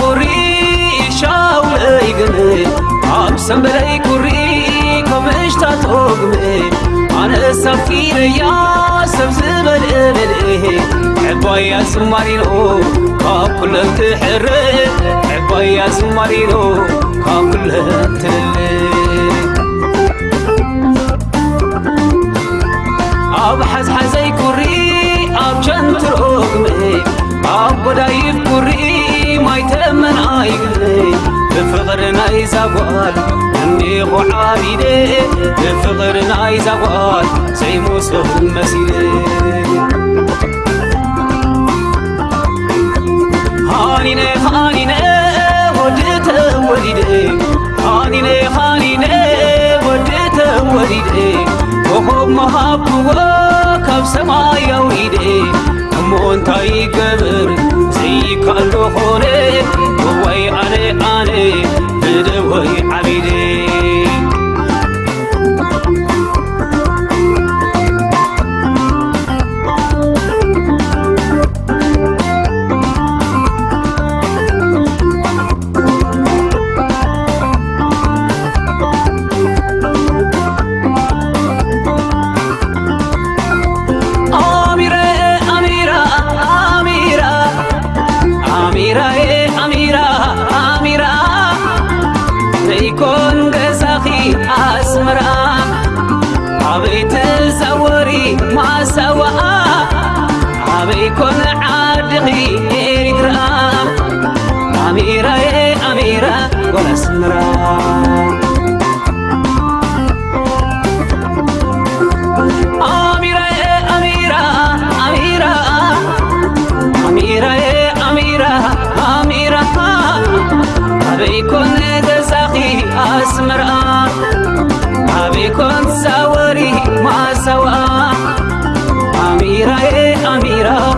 ቁሪ ሻው ለይግም ኣብ ሰንበለይ ቁሪ ከምሽታት ኦግም ኣነ ሳፊረያ ሰብ ዝበልእ ብልእ ዕባያ ስማሪኖ ካብ ኩለን ትሕርእ ዕባያ ስማሪኖ ካብ ኩለን ትልእ ኣብ ሓዝሓዘይኩ زغال عندي عابد الفطر ناي زوال. سي مصطفى المسيري هانينا هانينا وديت وليدي هانينا هانينا وديت وليدي وهم محبوا كب سما يويدي እሞን ታይገብር ዘይካሎ ኾነ ወወይ ኣነ ኣነ 我也 ما سوا عمي كل عادي إكرام أميرة يا أميرة ولا سنرا أميرة يا أميرة أميرة. أميرة يا أميرة أميرة. أبيكم Amira.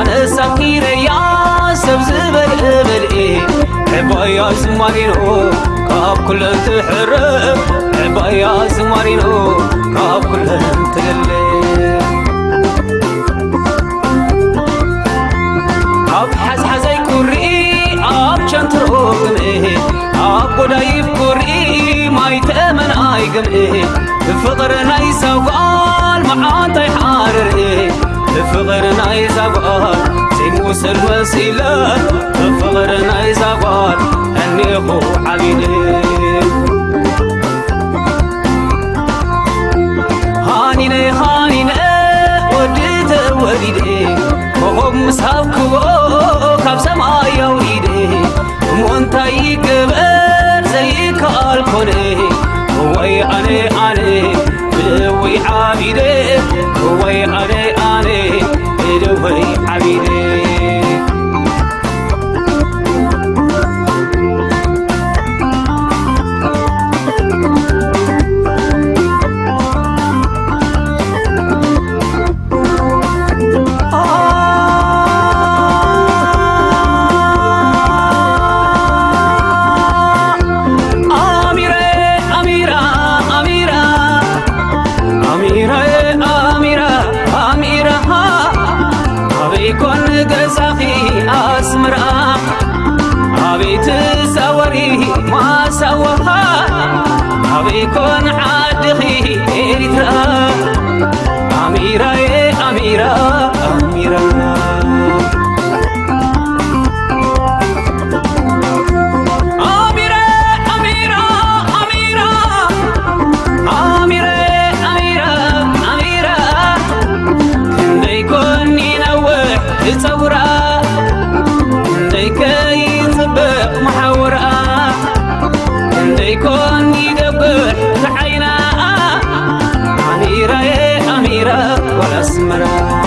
أنا سكير يا سبز بالهبل إيه حبا يا زمارينو كاب كل تحرم حبا يا زمارينو كاب كل تلل كاب حز حزي كوري أب جنت روغم إيه أب بداي بكوري ما يتأمن آيقم إيه بفضر ناي سوغال معانتي فغر نای زوار سی موسر وسیلات فغر نای زوار هنی سواها أبيكون عادخي إريترا أميرة أميرة أميرة ثورة Christmas.